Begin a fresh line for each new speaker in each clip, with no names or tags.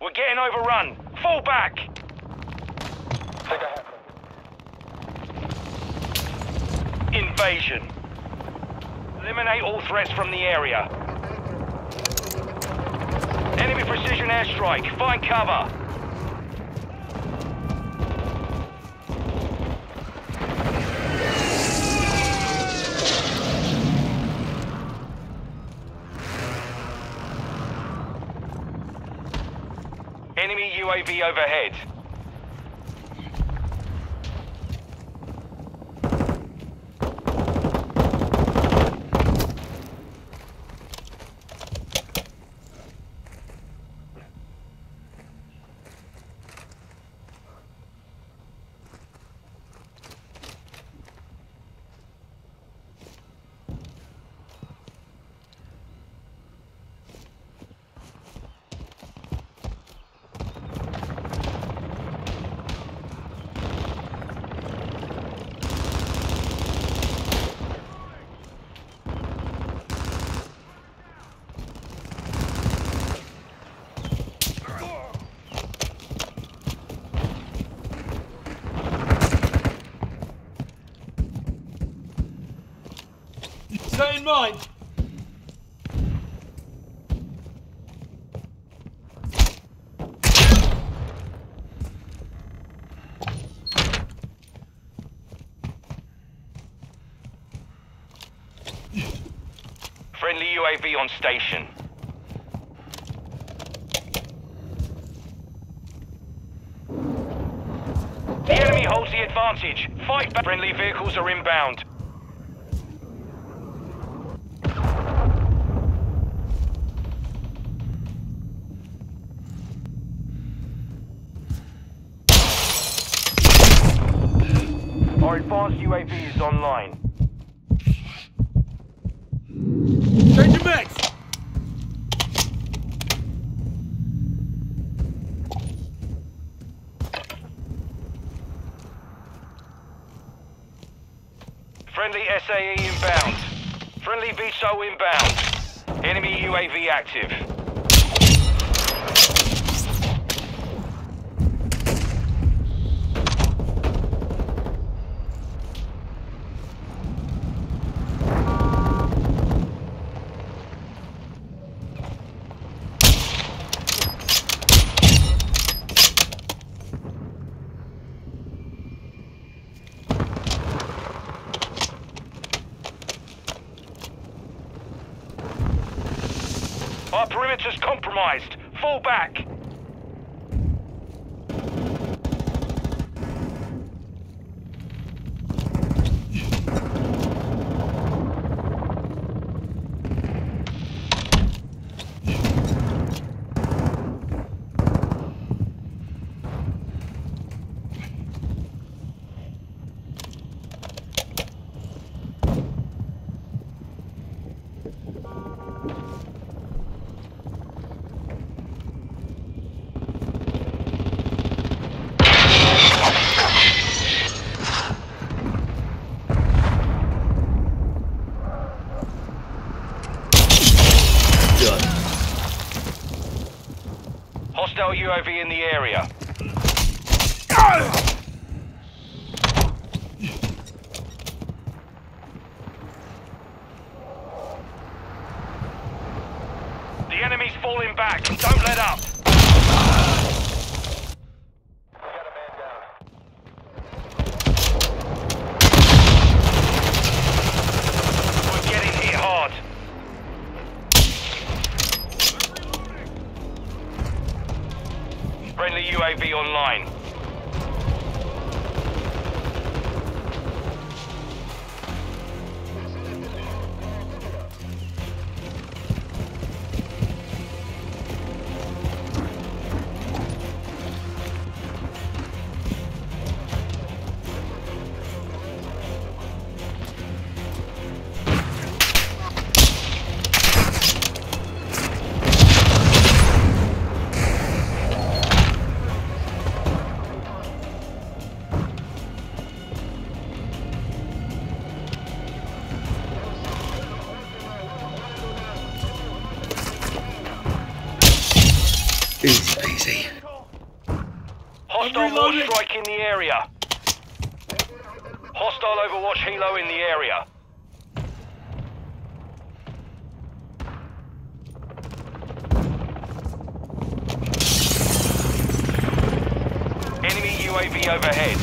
We're getting overrun. Fall back. Invasion. Eliminate all threats from the area. Enemy precision airstrike. Find cover. Enemy UAV overhead.
Stay in mind.
Friendly UAV on station. The enemy holds the advantage. Fight back. Friendly vehicles are inbound. UAV is online.
Change your max.
Friendly SAE inbound. Friendly VSO inbound. Enemy UAV active. Our perimeter's compromised. Fall back. Hostile UAV in the area.
Easy.
Hostile
I'm
strike in the area. Hostile Overwatch Helo in the area. Enemy UAV overhead.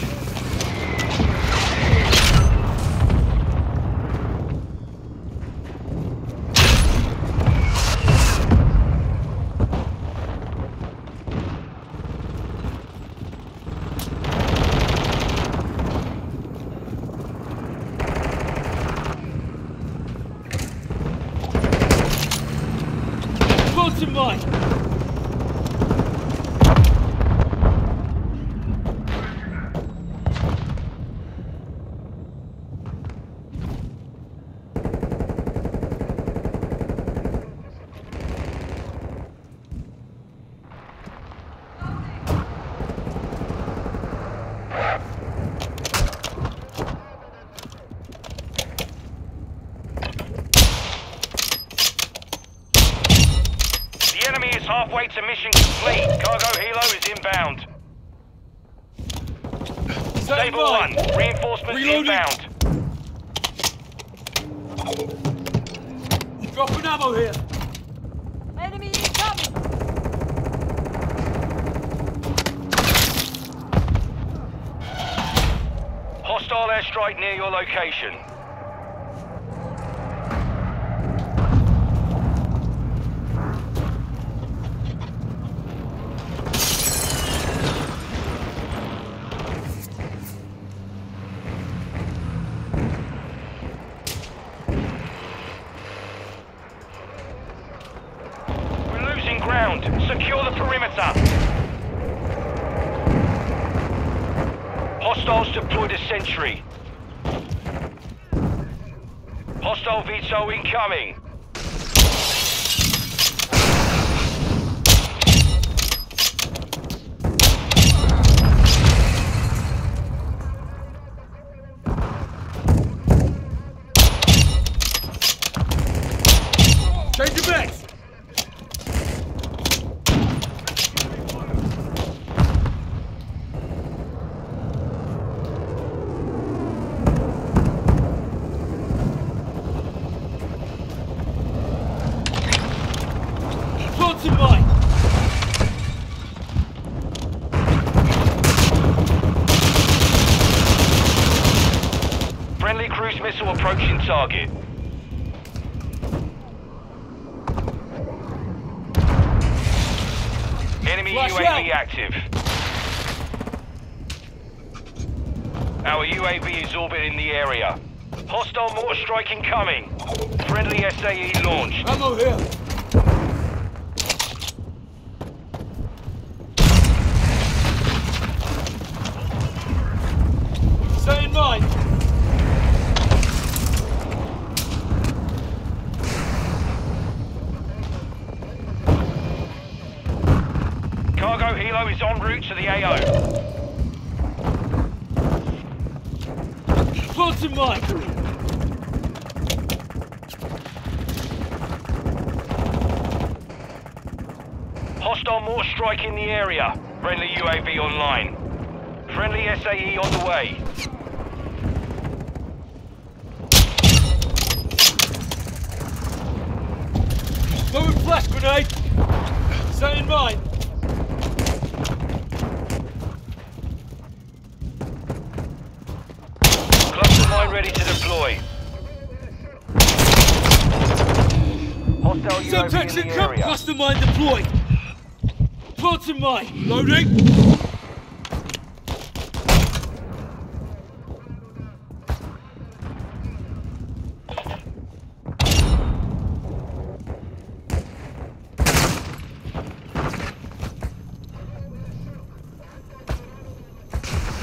Close to mine.
The enemy is halfway to mission complete. Cargo Helo is inbound.
Stay in
Stable 1,
line.
reinforcements
Reloading.
inbound.
Dropping ammo here.
Enemy incoming!
Hostile airstrike near your location. Hostiles deployed a sentry. Hostile VTOL incoming.
Change your backs. Close to mine.
Friendly cruise missile approaching target. Enemy
Flash
UAV
out.
active. Our UAV is orbiting the area. Hostile mortar strike incoming. Friendly SAE launched.
Ammo here. Stay in line.
Cargo helo is en route to the AO.
To mine.
Hostile mortar strike in the area. Friendly UAV online. Friendly SAE on the way.
Throwing flash grenade. Stay in.
Mine ready to deploy. Hostile
Semtex
in
Cluster mine deployed. To mine. Loading.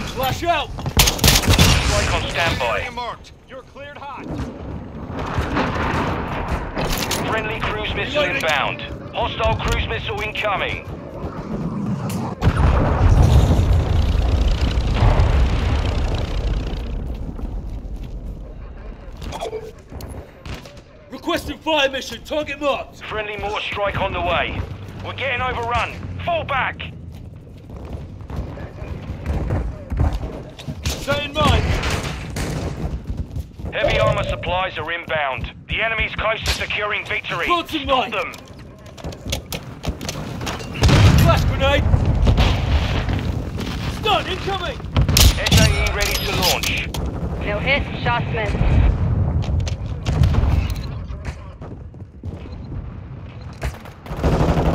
Flash out.
Strike on standby.
Cleared hot.
Friendly cruise missile
Reloading.
inbound. Hostile cruise missile incoming.
Requesting fire mission. Target marked.
Friendly mortar strike on the way. We're getting overrun. Fall back!
Stay in mind.
Heavy armor supplies are inbound. The enemy's close to securing victory.
Thoughts in
Stop
mind.
them!
Flash grenade. Stun incoming.
SAE ready to launch.
No hit, shots missed.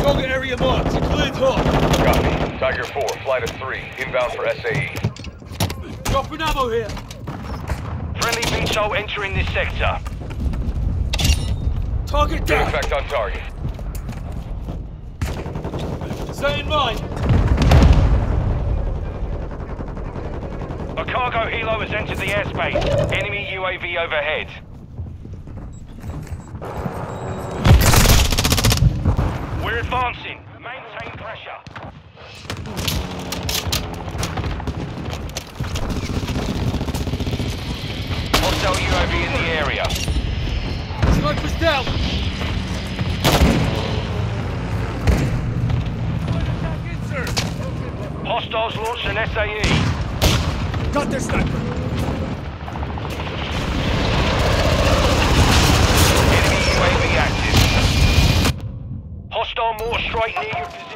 Target area marked. Cleared hot.
Copy. Tiger 4, flight of 3, inbound for. SAE.
Dropping ammo here.
Friendly VTOL entering this sector.
Target down.
effect on target.
Stay in mind.
A cargo helo has entered the airspace. Enemy UAV overhead. We're advancing. Hostile UAV in the area.
Sniper's down.
Hostiles launched an SAE.
Got their sniper.
Enemy UAV active. Hostile mortar strike near your position.